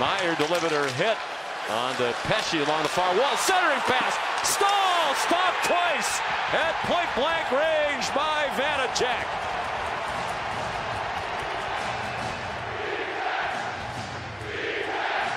Meier delivered her hit on to Pesce along the far wall. Centering pass. Staal. stop twice at point blank range by Vanecek.